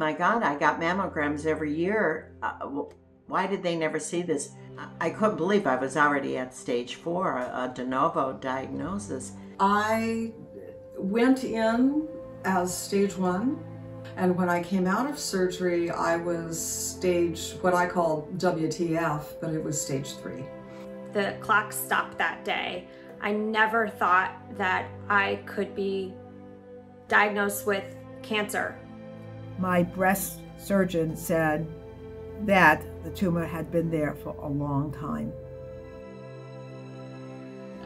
my God, I got mammograms every year. Uh, why did they never see this? I couldn't believe I was already at stage four, a, a de novo diagnosis. I went in as stage one, and when I came out of surgery, I was stage, what I call WTF, but it was stage three. The clock stopped that day. I never thought that I could be diagnosed with cancer. My breast surgeon said that the tumor had been there for a long time.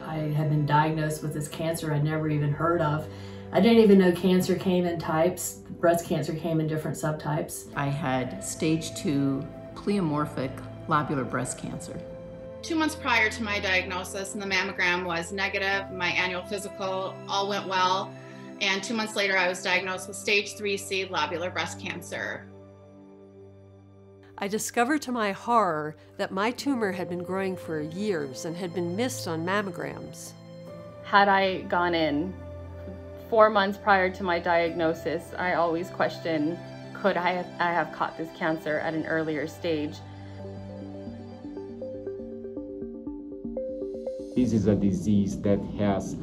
I had been diagnosed with this cancer I'd never even heard of. I didn't even know cancer came in types. Breast cancer came in different subtypes. I had stage two pleomorphic lobular breast cancer. Two months prior to my diagnosis, and the mammogram was negative, my annual physical all went well. And two months later, I was diagnosed with stage 3C lobular breast cancer. I discovered to my horror that my tumor had been growing for years and had been missed on mammograms. Had I gone in four months prior to my diagnosis, I always question could I have, I have caught this cancer at an earlier stage? This is a disease that has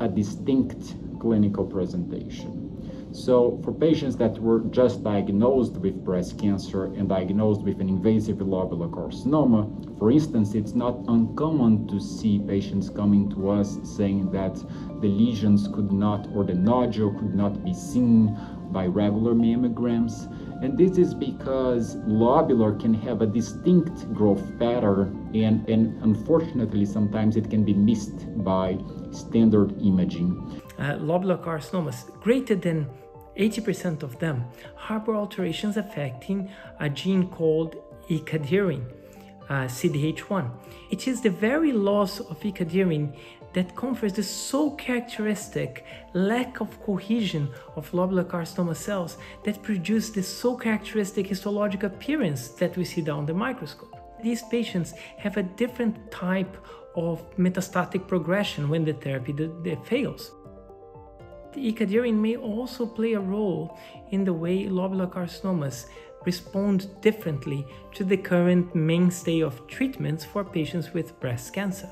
a distinct clinical presentation. So for patients that were just diagnosed with breast cancer and diagnosed with an invasive lobular carcinoma, for instance, it's not uncommon to see patients coming to us saying that the lesions could not or the nodule could not be seen by regular mammograms. And this is because lobular can have a distinct growth pattern and, and unfortunately sometimes it can be missed by standard imaging uh, lobular carcinomas, greater than 80% of them harbor alterations affecting a gene called E-cadherin, uh, CDH1. It is the very loss of E-cadherin that confers the so characteristic lack of cohesion of lobular carcinoma cells that produce the so characteristic histologic appearance that we see down the microscope. These patients have a different type of metastatic progression when the therapy fails. The E-cadherin may also play a role in the way lobular carcinomas respond differently to the current mainstay of treatments for patients with breast cancer.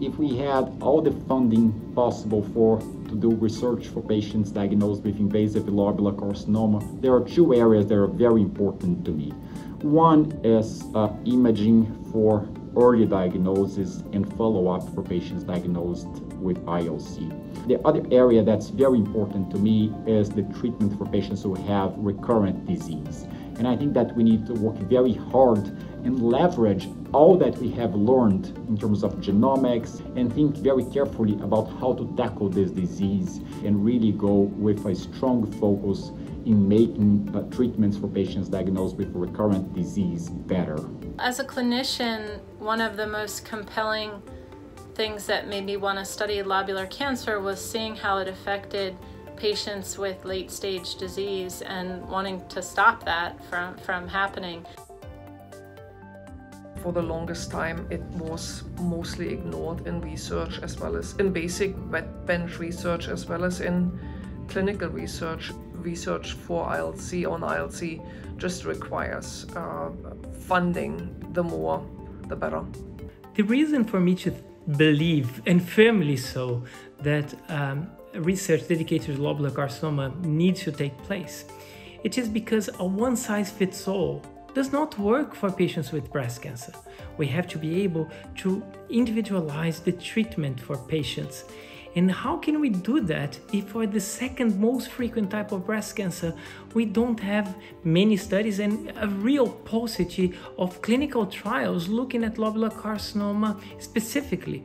If we had all the funding possible for to do research for patients diagnosed with invasive lobular carcinoma, there are two areas that are very important to me. One is uh, imaging for early diagnosis and follow-up for patients diagnosed with ILC. The other area that's very important to me is the treatment for patients who have recurrent disease. And I think that we need to work very hard and leverage all that we have learned in terms of genomics and think very carefully about how to tackle this disease and really go with a strong focus in making uh, treatments for patients diagnosed with recurrent disease better. As a clinician, one of the most compelling things that made me want to study lobular cancer was seeing how it affected patients with late stage disease and wanting to stop that from, from happening for the longest time it was mostly ignored in research as well as in basic wet bench research as well as in clinical research. Research for ILC on ILC just requires uh, funding. The more, the better. The reason for me to believe, and firmly so, that um, research dedicated to lobular carcinoma needs to take place, it is because a one-size-fits-all does not work for patients with breast cancer. We have to be able to individualize the treatment for patients. And how can we do that if for the second most frequent type of breast cancer, we don't have many studies and a real paucity of clinical trials looking at lobular carcinoma specifically?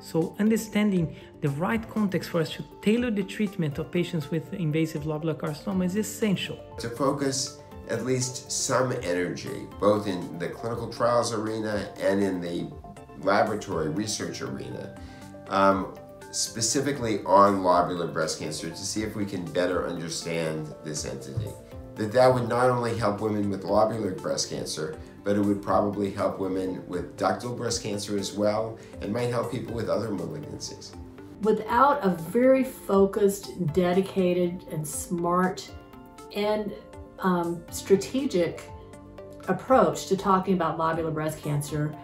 So understanding the right context for us to tailor the treatment of patients with invasive lobular carcinoma is essential. To focus at least some energy, both in the clinical trials arena and in the laboratory research arena, um, specifically on lobular breast cancer to see if we can better understand this entity. That that would not only help women with lobular breast cancer, but it would probably help women with ductal breast cancer as well, and might help people with other malignancies. Without a very focused, dedicated, and smart and um, strategic approach to talking about lobular breast cancer,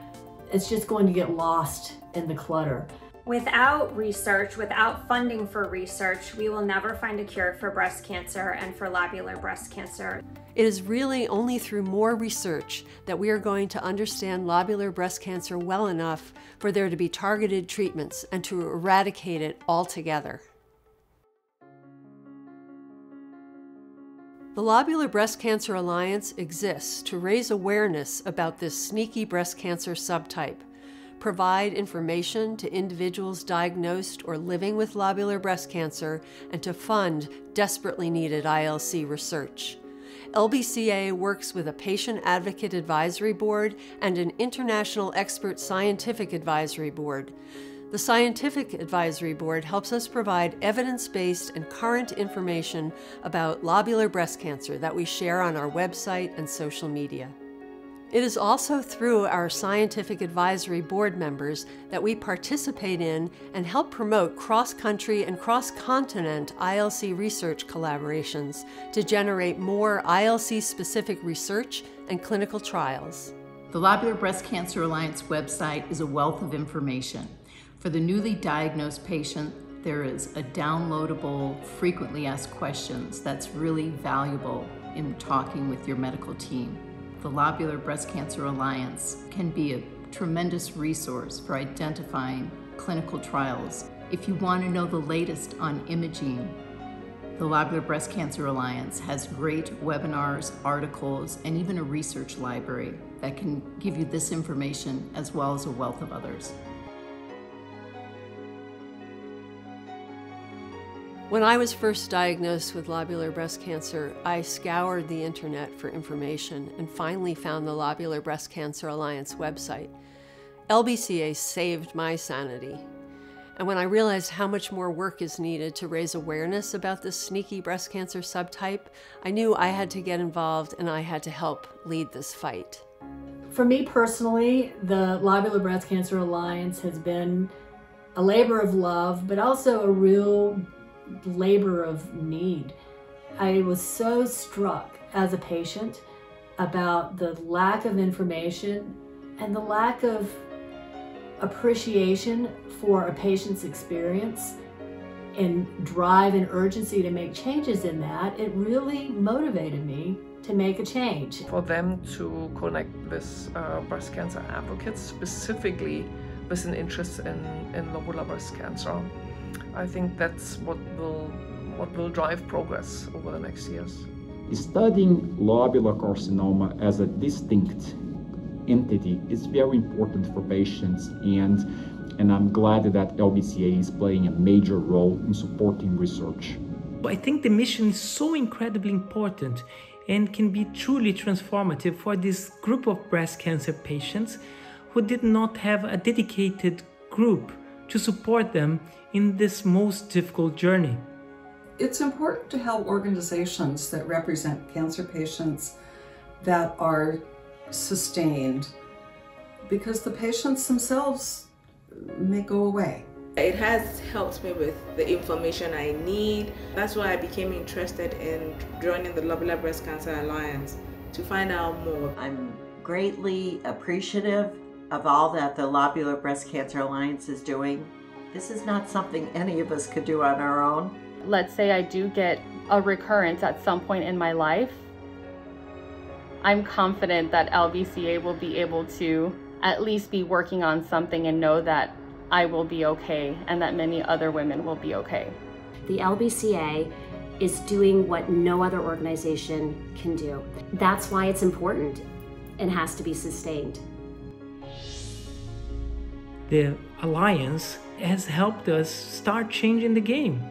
it's just going to get lost in the clutter. Without research, without funding for research, we will never find a cure for breast cancer and for lobular breast cancer. It is really only through more research that we are going to understand lobular breast cancer well enough for there to be targeted treatments and to eradicate it altogether. The Lobular Breast Cancer Alliance exists to raise awareness about this sneaky breast cancer subtype, provide information to individuals diagnosed or living with lobular breast cancer, and to fund desperately needed ILC research. LBCA works with a patient advocate advisory board and an international expert scientific advisory board. The Scientific Advisory Board helps us provide evidence based and current information about lobular breast cancer that we share on our website and social media. It is also through our Scientific Advisory Board members that we participate in and help promote cross country and cross continent ILC research collaborations to generate more ILC specific research and clinical trials. The Lobular Breast Cancer Alliance website is a wealth of information. For the newly diagnosed patient, there is a downloadable, frequently asked questions that's really valuable in talking with your medical team. The Lobular Breast Cancer Alliance can be a tremendous resource for identifying clinical trials. If you want to know the latest on imaging, the Lobular Breast Cancer Alliance has great webinars, articles, and even a research library that can give you this information as well as a wealth of others. When I was first diagnosed with lobular breast cancer, I scoured the internet for information and finally found the Lobular Breast Cancer Alliance website. LBCA saved my sanity. And when I realized how much more work is needed to raise awareness about this sneaky breast cancer subtype, I knew I had to get involved and I had to help lead this fight. For me personally, the Lobular Breast Cancer Alliance has been a labor of love, but also a real labor of need. I was so struck as a patient about the lack of information and the lack of appreciation for a patient's experience and drive and urgency to make changes in that. It really motivated me to make a change. For them to connect with uh, breast cancer advocates, specifically with an interest in, in lobular breast cancer. I think that's what will what will drive progress over the next years. Studying lobular carcinoma as a distinct entity is very important for patients and and I'm glad that LBCA is playing a major role in supporting research. I think the mission is so incredibly important and can be truly transformative for this group of breast cancer patients who did not have a dedicated group to support them in this most difficult journey. It's important to help organizations that represent cancer patients that are sustained because the patients themselves may go away. It has helped me with the information I need. That's why I became interested in joining the Lobular Breast Cancer Alliance to find out more. I'm greatly appreciative of all that the Lobular Breast Cancer Alliance is doing. This is not something any of us could do on our own. Let's say I do get a recurrence at some point in my life. I'm confident that LBCA will be able to at least be working on something and know that I will be okay and that many other women will be okay. The LBCA is doing what no other organization can do. That's why it's important and has to be sustained. The Alliance has helped us start changing the game.